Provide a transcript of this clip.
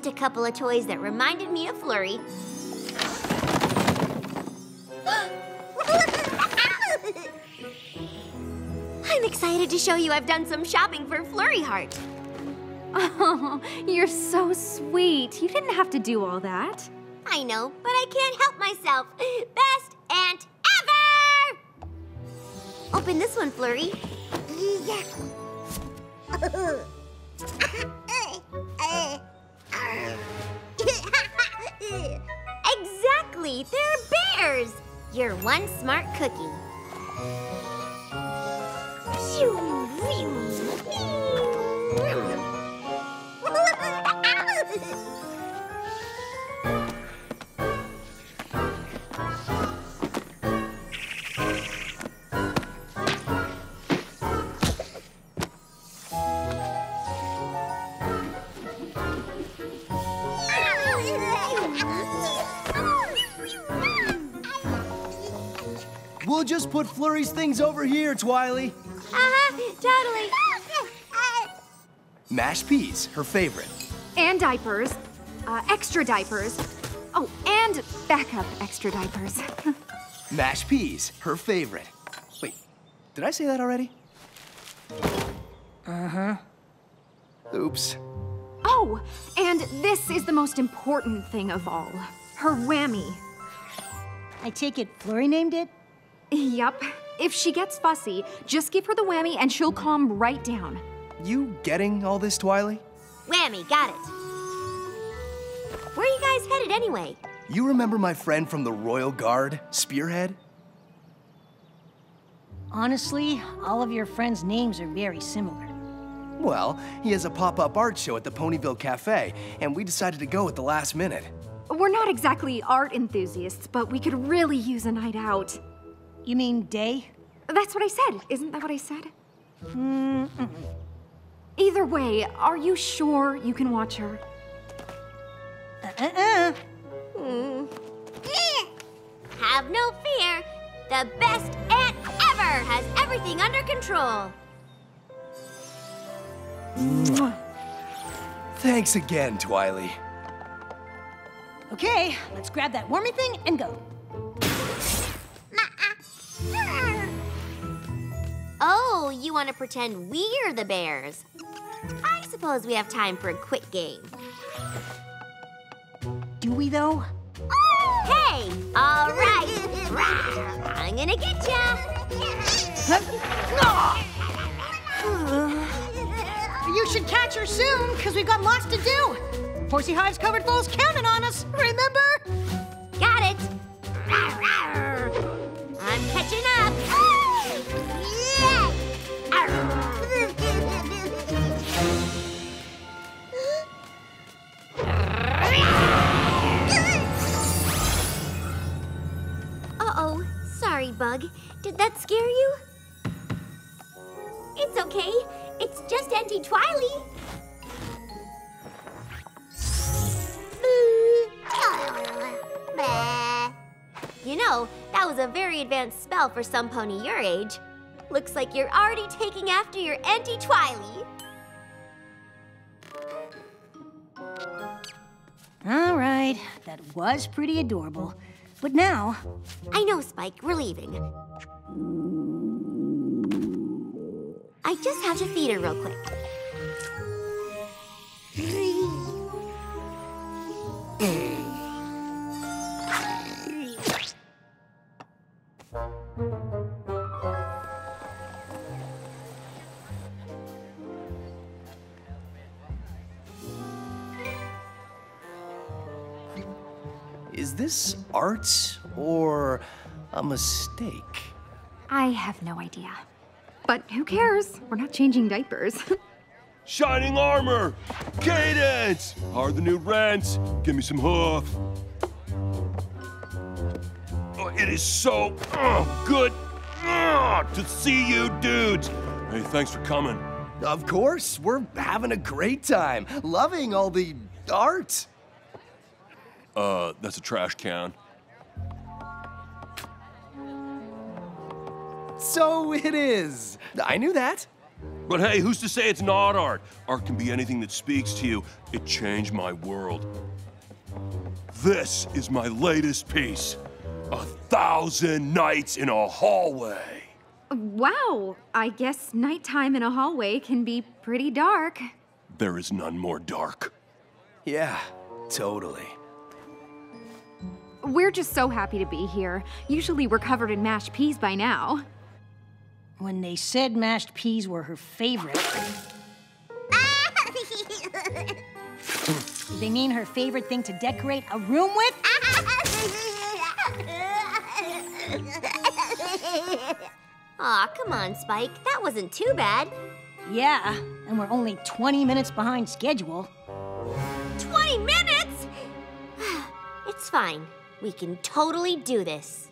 Just a couple of toys that reminded me of Flurry. I'm excited to show you I've done some shopping for Flurry Heart. Oh, you're so sweet. You didn't have to do all that. I know, but I can't help myself. Best aunt ever! Open this one, Flurry. exactly! They're bears! You're one smart cookie. We'll just put Flurry's things over here, Twily. Uh-huh, totally. Mashed peas, her favorite. And diapers. Uh, extra diapers. Oh, and backup extra diapers. Mashed peas, her favorite. Wait, did I say that already? Uh-huh. Oops. oh, and this is the most important thing of all. Her whammy. I take it Flurry named it? Yup. If she gets fussy, just give her the whammy and she'll calm right down. You getting all this, Twily? Whammy, got it. Where are you guys headed anyway? You remember my friend from the Royal Guard, Spearhead? Honestly, all of your friends' names are very similar. Well, he has a pop-up art show at the Ponyville Cafe, and we decided to go at the last minute. We're not exactly art enthusiasts, but we could really use a night out. You mean Day? That's what I said. Isn't that what I said? Either way, are you sure you can watch her? Uh-uh. Mm. Eh. Have no fear. The best aunt ever has everything under control. Thanks again, Twily. Okay, let's grab that wormy thing and go. Oh, you want to pretend we're the bears? I suppose we have time for a quick game. Do we though? Hey, all right. I'm gonna get ya. You should catch her soon, because we've got lots to do. Horsey Hive's covered full's counting on us, remember? Bug. Did that scare you? It's okay. It's just Auntie Twily. You know, that was a very advanced spell for some pony your age. Looks like you're already taking after your Auntie Twily. All right, that was pretty adorable. But now, I know, Spike, we're leaving. I just have to feed her real quick. Is this art or a mistake? I have no idea. But who cares? We're not changing diapers. Shining armor! Cadance! Are the new rents? Give me some hoof. Oh, it is so oh, good oh, to see you dudes. Hey, thanks for coming. Of course, we're having a great time, loving all the art. Uh, that's a trash can. So it is. I knew that. But hey, who's to say it's not art? Art can be anything that speaks to you. It changed my world. This is my latest piece. A thousand nights in a hallway. Wow, I guess nighttime in a hallway can be pretty dark. There is none more dark. Yeah, totally. We're just so happy to be here. Usually we're covered in mashed peas by now. When they said mashed peas were her favorite, did they mean her favorite thing to decorate a room with? Aw, come on, Spike. That wasn't too bad. Yeah, and we're only 20 minutes behind schedule. 20 minutes? it's fine. We can totally do this.